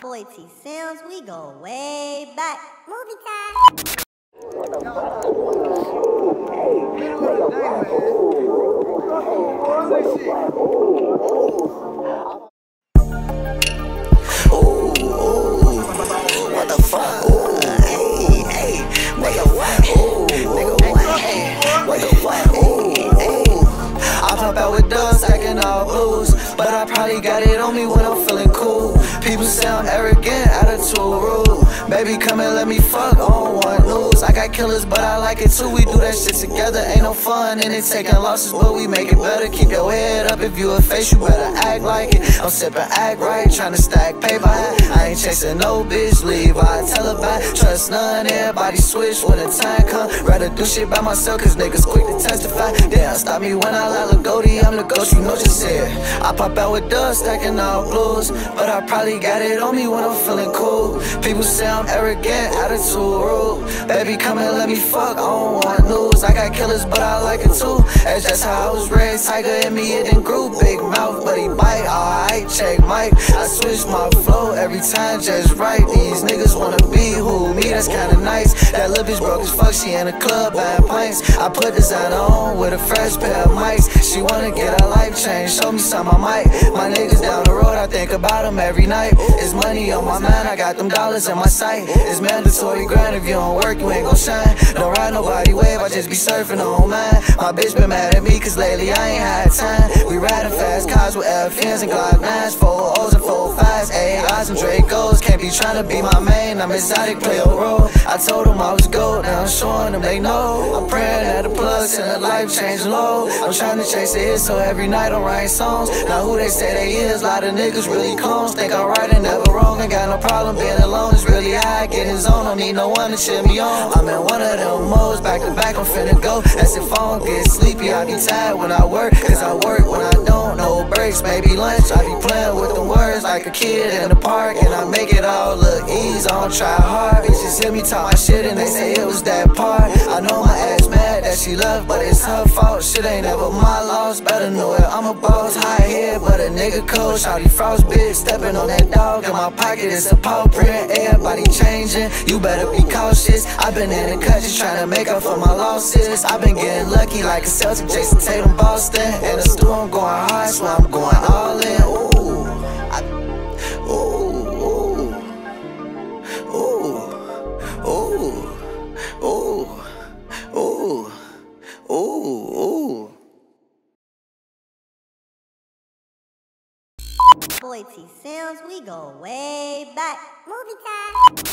Boy T Sims, we go way back. Movie time. What the fuck? Probably got it on me when I'm feeling cool. People sound arrogant, attitude rude. Baby, come and let me fuck on one news. I got killers, but I like it too. We do that shit together. Ain't no fun in it taking losses, but we make it better. Keep your head up if you a face, you better act like it. I'm sipping, act right, tryna stack paper. Chasing no bitch, leave. I tell her bye. Trust none, everybody switch when the time come. Rather do shit by myself, cause niggas quick to testify. Damn, stop me when I let Lagodi, I'm the ghost, you know just said. I pop out with dust, stacking all blues. But I probably got it on me when I'm feeling cool. People say I'm arrogant, attitude rude. Baby, come and let me fuck, I don't want news. I got killers, but I like it too. That's just how I was raised. Tiger in me, it didn't grew. Big mouth, but he bite. Alright, check Mike. I switch my flow every time, just right. These niggas wanna be who me, that's kinda nice. That little bitch broke as fuck, she in the club buying pints. I put designer on with a fresh pair of mics. She wanna get her life changed, show me some I might. My niggas down the road, I think about them every night. It's money on my mind, I got them dollars in my sight. It's mandatory grind, if you don't work, you ain't gon' shine. Don't ride nobody wave, I just be surfing on mine. My bitch been mad at me, cause lately I ain't had time. We riding fast cars with FNs and Glock 9s, 4 O's and 4 5s, AIs and Dracos. Can't be tryna be my main, I'm exotic, play a role. I told them I was gold, now I'm showing them they know. I'm praying that the and the life change low. I'm trying to chase it, so every night I'm writing songs. Now who they say they is, a lot of niggas really clones. Think I'm right and never wrong, ain't got no problem being alone. It's really high, get his own, don't need no one to cheer me on. I'm in one of them modes, back to back, I'm finna go. As if I don't get sleepy, I be tired when I work. Cause I work when I don't, no breaks, maybe lunch. I be playing with words like a kid in the park. And I make it all look easy, I don't try hard. Bitches hear me talk my shit and they say it was that part. I know my ass mad that she left, but it's her fault. Shit ain't ever my loss, better know it. I'm a boss, high head, but a nigga cold. Shawty frost bitch, stepping on that dog. In my pocket, it's a paw print. Everybody changing, you better be cautious. I've been in the country trying to make up for my losses. I've been getting lucky like a Celtic, Jayson Tatum, Boston. And the stew, I'm going hard, so I'm going all Boy T Sims, we go way back. Movie time.